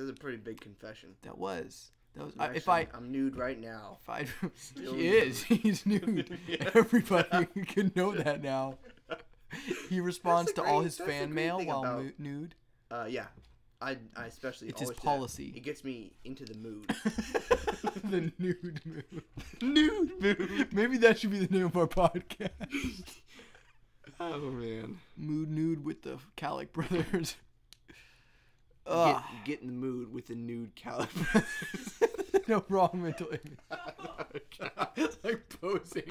This is a pretty big confession. That was that was. I'm I, if I I'm nude right now. if I he is he's nude. Yeah. Everybody can know that now. He responds to all his fan mail while about- nude. Uh, yeah. I, I especially It's his that. policy. It gets me into the mood. the nude mood. nude mood. Maybe that should be the name of our podcast. Oh man. Mood nude with the Calic brothers. Get, Ugh. get in the mood with the nude caliber. no wrong mental image. like posing.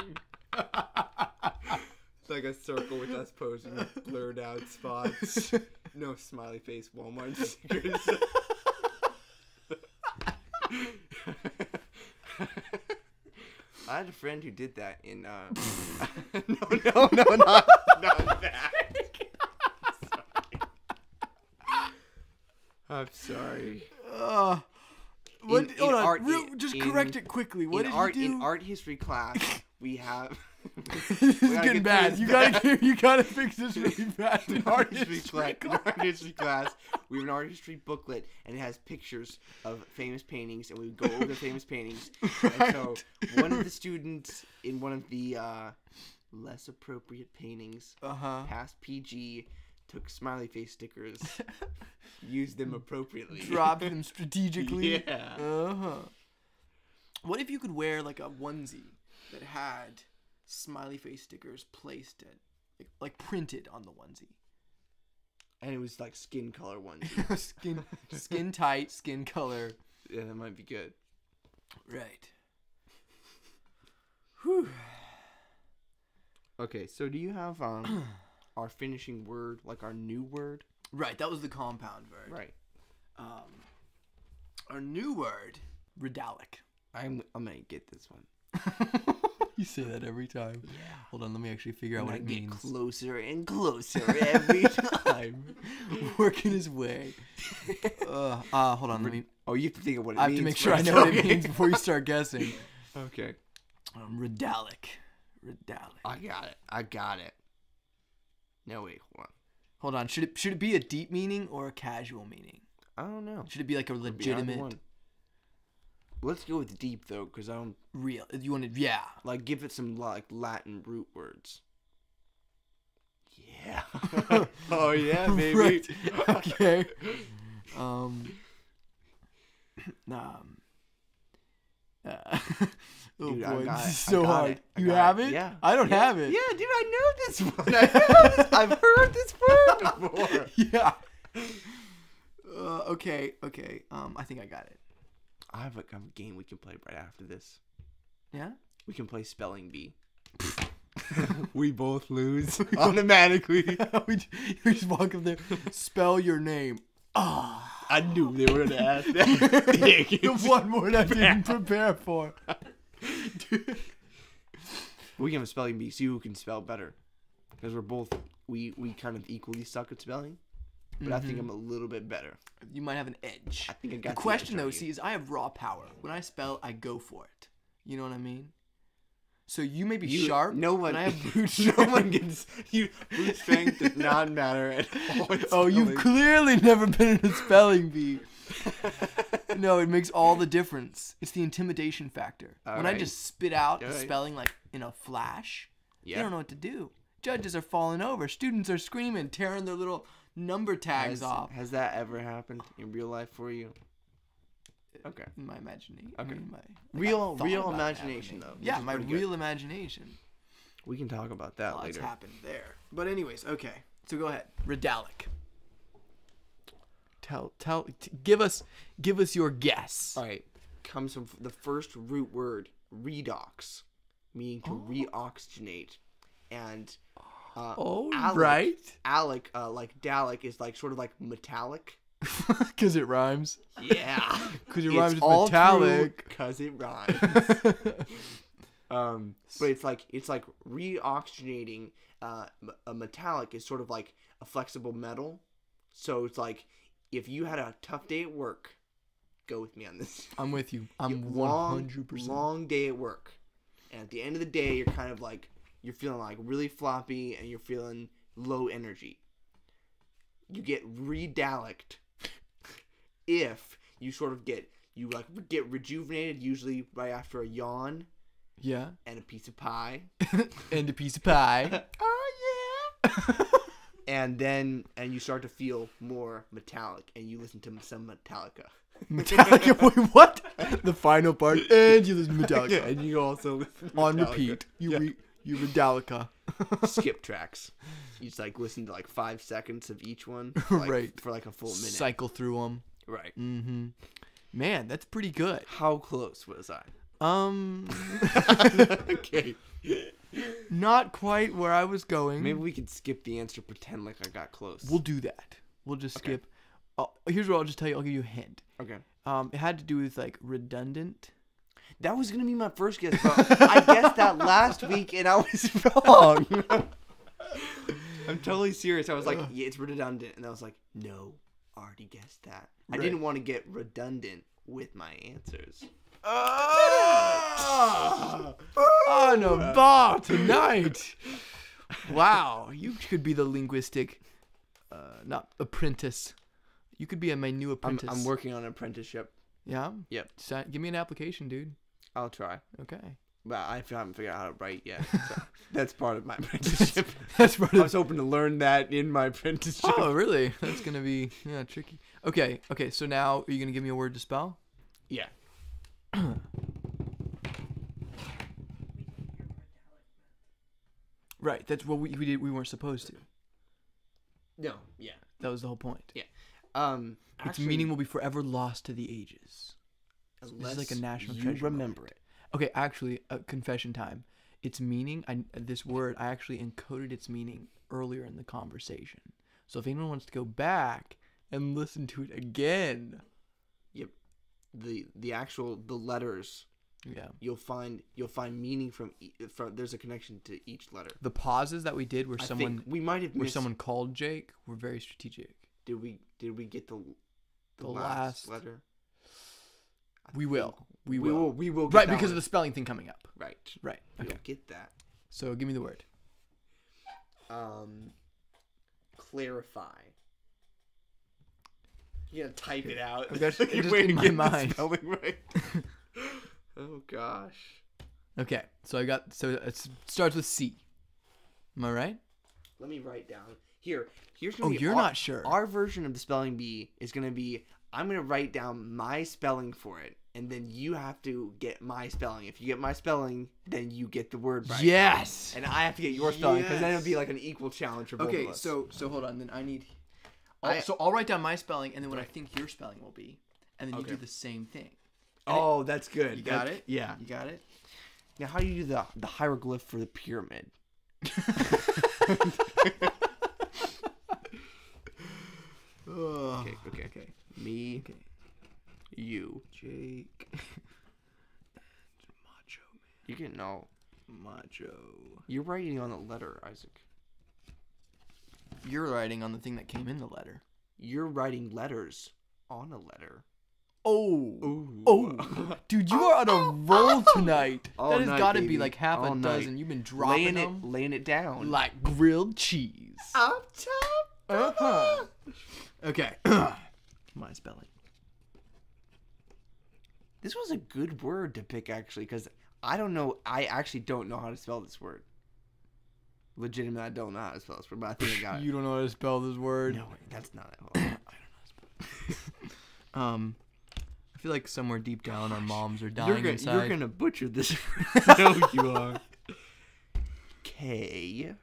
it's like a circle with us posing with blurred out spots. No smiley face Walmart stickers. I had a friend who did that in uh No no no not not that. I'm sorry. Ugh. What, In- hold in on, art- real- just in- correct it quickly. What did art you do? in art history class we have this is getting bad. You gotta you gotta fix this really fast. in art history class, art history class, we have an art history booklet, and it has pictures of famous paintings, and we would go over the famous paintings. And so, one of the students in one of the uh, less appropriate paintings, Uh huh. past PG, took smiley face stickers, used them appropriately, dropped them strategically. Yeah. Uh huh. What if you could wear like a onesie that had smiley face stickers placed at, like, like printed on the onesie? and it was like skin color ones. skin, skin tight, skin color. yeah, that might be good. Right. Whew. Okay, so do you have um our finishing word, like our new word? Right. That was the compound word. Right. Um, our new word, redalic. I'm I'm gonna get this one. you say that every time. Yeah. Hold on, let me actually figure out what it get means. closer and closer every time. Working his way. uh, uh, hold on, let me. Oh, you have to think of what it means. I have means. to make sure I know what it means before you start guessing. Okay, Um, redalic. Redalic. I got it. I got it. No wait, hold on. Hold on. Should it should it be a deep meaning or a casual meaning? I don't know. Should it be like a Could be either legitimate, one. Let's go with deep though, because I don't real? You want to? Yeah. like give it some like Latin root words. Yeah. oh yeah, baby. Okay. Um. Um. Uh, oh Dude, boy, got this is so hard. You have it. it? Yeah. I don't yeah. have it. Yeah, dude, I know this one. I know this. I've heard this word before. Yeah. Uh, okay. Okay. Um. I think I got it. I have a, I have a game we can play right after this. Yeah. We can play spelling bee. we both lose automatically. we, we just walk up there. Spell your name. Ah. I knew they were gonna ask that. the one word I didn't prepare for. we can have a spelling bee. See who can spell better, because we're both we we kind of equally suck at spelling. But I think mm-hmm. I'm a little bit better. You might have an edge. I think I got The the question edge though, you. see, is I have raw power. When I spell, I go for it. You know what I mean? So you may be You- sharp. No one. and I have brute no one gets you. Brute strength does not matter at all. Oh, you've clearly never been in a spelling bee. no, it makes all the difference. It's the intimidation factor. when I just spit out the Alright. spelling like in a flash, they Yeah. don't know what to do. Judges are falling over. Students are screaming, tearing their little number tags Has, off. has that ever happened in real life for you? Okay. In my imagination. Okay. I mean, my, like, Real- real imagination, though, Yeah, my pretty good. real imagination. We can talk about that Lots later. happened there. But anyways, okay. So go ahead. Redalic. Tell tell t- give us give us your guess. All right. Comes from the first root word, redox, meaning to reoxygenate, and uh, Oh, Alec, right. Alec, uh, like Dalek, is like sort of like metallic. Because it rhymes. Yeah. Because it rhymes with metallic. Because it rhymes. um, but it's like it's like reoxygenating. Uh, a metallic is sort of like a flexible metal. So it's like if you had a tough day at work, go with me on this. I'm with you. I'm 100. percent long day at work, and at the end of the day, you're kind of like you're feeling like really floppy, and you're feeling low energy. You get redalicked if you sort of get you like get rejuvenated usually right after a yawn Yeah. and a piece of pie. and a piece of pie. oh yeah. and then and you start to feel more metallic and you listen to some Metallica. Metallica. Wait, what? The final part. And you listen to Metallica. and you also On Metallica. repeat. You Yeah. re- you Metallica. skip tracks. You just like listen to like five seconds of each one, like, Right. For like a full minute. Cycle through them. Right. Mm-hmm. Man, that's pretty good. How close was I? Um, okay. not quite where I was going. Maybe we could skip the answer, pretend like I got close. we'll do that. We'll just Okay. skip. Oh, here's what I'll just tell you. I'll give you a hint. okay. Um, it had to do with like redundant. That was gonna be my first guess, but I guessed that last week and I was wrong. I'm totally serious. I was like, yeah, it's redundant, and I was like, no, already guessed that. I didn't want to get redundant with my answers. on a bar tonight. Wow, you could be the linguistic, uh, not apprentice. You could be a my new I'm, apprentice. I'm working on an apprenticeship. Yeah. Yep. Si- give me an application, dude. I'll try. Okay. But I haven't figured out how to write yet. So that's part of my apprenticeship. That's part of I was hoping to learn that in my apprenticeship. Oh, really? That's gonna be yeah tricky. Okay. Okay. So now, are you gonna give me a word to spell? Yeah. Right. That's what we, we did. We weren't supposed to. No. Yeah. That was the whole point. Um. Its actually, meaning will be forever lost to the ages. This is like a national you treasure remember it. Okay, actually, uh, confession time. Its meaning, I this word, I actually encoded its meaning earlier in the conversation. So if anyone wants to go back and listen to it again, Yep. The the actual the letters yeah, you'll find you'll find meaning from e- from there's a connection to each letter. the pauses that we did where I someone think we might have where missed. someone called Jake were very strategic. Did we did we get the the, The last, last- letter? We will. We We will. will. We will. Get Right, that because of the spelling thing coming up. right. Right. Okay. get that. So give me the word. Um, clarify. You gotta type it out. You're just waiting in to my get the mind. Spelling right. oh gosh. Okay, so I got so it starts with C. Am I right? Let me write down here. Here's gonna Oh, be you're our, not sure. Our version of the spelling bee is gonna be I'm gonna write down my spelling for it, and then you have to get my spelling. If you get my spelling, then you get the word right. Yes. And I have to get your spelling because then it'll be like an equal challenge for both Okay, of us. Okay, so so hold on. Then I need. I- so I'll write down my spelling, and then what I think your spelling will be, and then you Okay. do the same thing. oh, that's good. You got That- it. Yeah. You got it. Now, how do you do the the hieroglyph for the pyramid? Okay, okay, okay. Me, Okay. you. Jake. Macho Man. You can know. Macho. You're writing on the letter, Isaac. You're writing on the thing that came in the letter. You're writing letters on a letter. Oh. Ooh. Oh, dude, you are on a roll tonight. All that has got to be like half All a night. dozen. You've been dropping laying them it, laying it down. like grilled cheese. up top. Uh-huh. Okay. my spelling. This was a good word to pick, actually, because I don't know. I actually don't know how to spell this word. Legitimately, I don't know how to spell this word, but I think I got it. You don't know how to spell this word. No, that's not I don't know how to spell. it. Um, I feel like somewhere deep down our moms are dying You're gonna, inside. you're gonna butcher this. word. no, you are. K.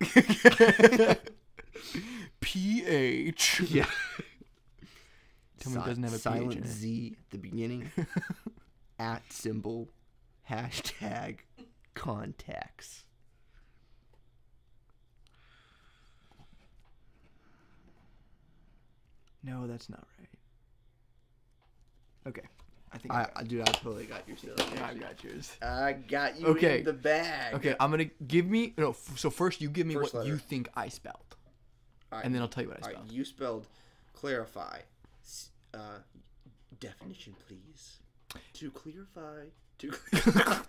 P H. Yeah. Tell me it doesn't have a PH silent in it. Z at the beginning. at symbol. Hashtag. Contacts. No, that's not right. Okay, I think I, I, dude, I totally got your spelling. I got yours. I got you Okay. in the bag. Okay, I'm gonna give me no. f- So first, you give me First what you think I spelled, All right. and then I'll tell you what I All right, spelled. you spelled clarify. S- Uh, definition, please. To clarify. To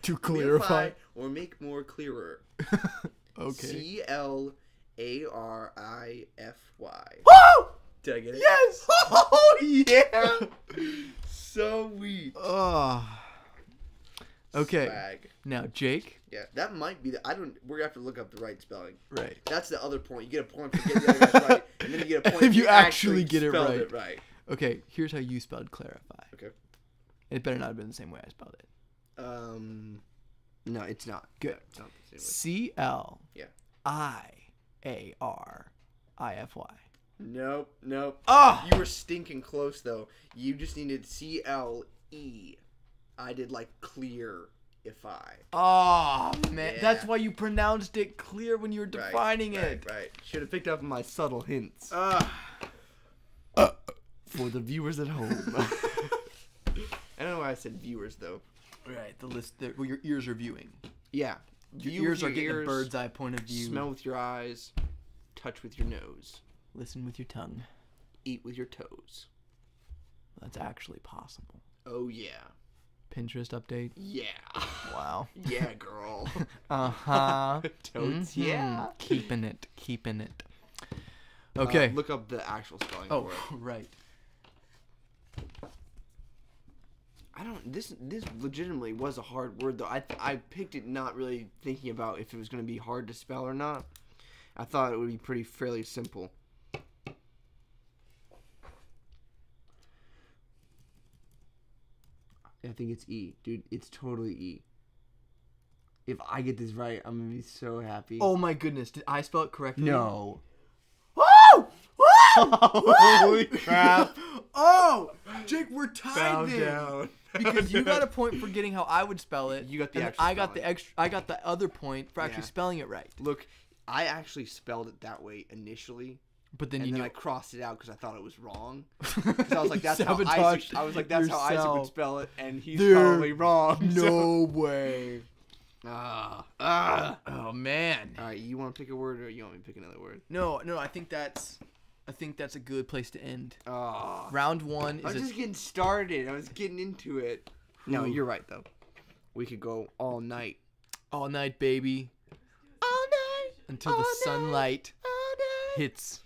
to clarify. or make more clearer. Okay. C L A R I F Y. Woo! Did I get it? Yes. Oh yeah. so weak. Oh. Okay. Swag. Now, Jake. Yeah, that might be the. I don't. We're gonna have to look up the right spelling. Right. That's the other point. You get a point for getting the other right, and then you get a point If you actually get it right. It right. Okay. Here's how you spelled clarify. Okay. It better not have been the same way I spelled it. Um, no, it's not. Good. No, it's not the same C L. Yeah. I A R I F Y. Nope, nope. Oh. You were stinking close though. You just needed C L E. I did like clear if I. Oh man, that's why you pronounced it clear when you were defining right, it. Right. Should have picked up my subtle hints Ah. For the viewers at home. I don't know why I said viewers though. Right. The list. The, well, your ears are viewing. Yeah. Your View ears are getting a bird's eye point of view. Smell with your eyes. Touch with your nose. Listen with your tongue. Eat with your toes. That's actually possible. Oh yeah. Pinterest update. Yeah. Wow. Yeah, girl. Uh huh. Totes. Yeah. Keeping it. Keeping it. Uh, Okay. look up the actual spelling oh, for it. right. I don't. This this legitimately was a hard word though. I I picked it not really thinking about if it was going to be hard to spell or not. I thought it would be pretty fairly simple. I think it's E, dude. It's totally E. If I get this right, I'm gonna be so happy. Oh my goodness. Did I spell it correctly? no! Woo! Woo! Holy crap! Oh, Jake, we're tied Bow down. Because you got a point for getting how I would spell it. You got the and extra I got the extra. I got the other point for actually Yeah. spelling it right. Look, I actually spelled it that way initially, But then and you then knew. I crossed it out because I thought it was wrong. Because I was like, that's how Isaac. I was like, that's how Isaac would spell it, and he's There- probably wrong. so- No way. Ah, ah. Oh man. All right, you want to pick a word, or you want me to pick another word? No, no. I think that's. I think that's a good place to end. Ah, Round one I is was just getting started. I was getting into it. No, Ooh. you're right though. We could go all night. all night, baby, All night. until All the night. sunlight hits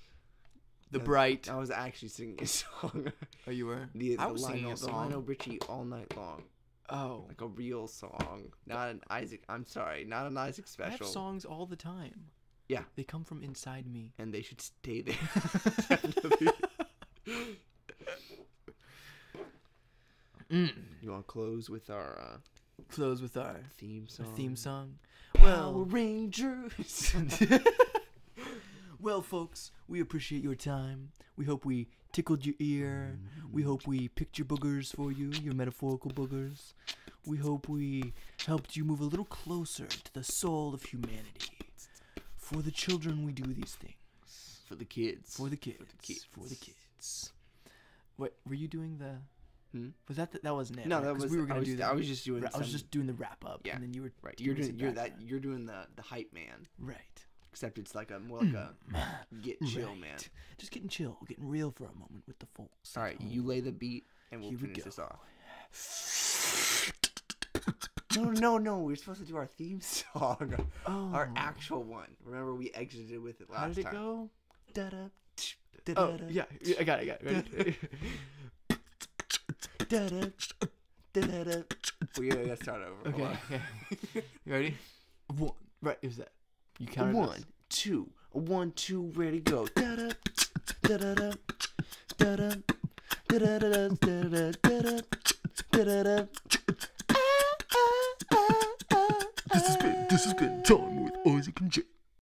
the bright. I was actually singing a song. Oh, you were. the, I the was singing a song. Lionel Richie all night long. Oh, like a real song, not an Isaac. I'm sorry, not an Isaac special. I have special. songs all the time. Yeah. They come from inside me. and they should stay there. Mm. you want to close with our uh, Close with our theme song? theme song. Power Well, Rangers. well, folks, we appreciate your time. We hope we tickled your ear. We hope we picked your boogers for you, your metaphorical boogers. We hope we helped you move a little closer to the soul of humanity. For the children, we do these things. for the kids. For the kids. For the kids. For the kids. What were you doing? The Hmm? was that the, that wasn't it? no, right? that was we were gonna I was, do that. I was just doing. I was some- just doing the wrap up, Yeah. and then you were right. You're doing. You're that. You're doing the the hype man. right. Except it's like a more like a get chill Right. man. Just getting chill, getting real for a moment with the folks. All right, home. you lay the beat, and we'll Here we finish go. this off. No, no, no. We're supposed to do our theme song, Oh. our actual one. Remember, we exited with it last time. How did it time. go? Da-da, tch, Oh, da-da-da, yeah, yeah, I got it, I got it. Da-da, da-da-da. We gotta start over. Okay, okay. You ready? One. Right, is that? You counted us. One, two, one, two, ready, go. Da-da, da-da-da, da-da, da-da-da, da-da-da, da-da, da-da-da. This has been, this has been time with Isaac and Jake.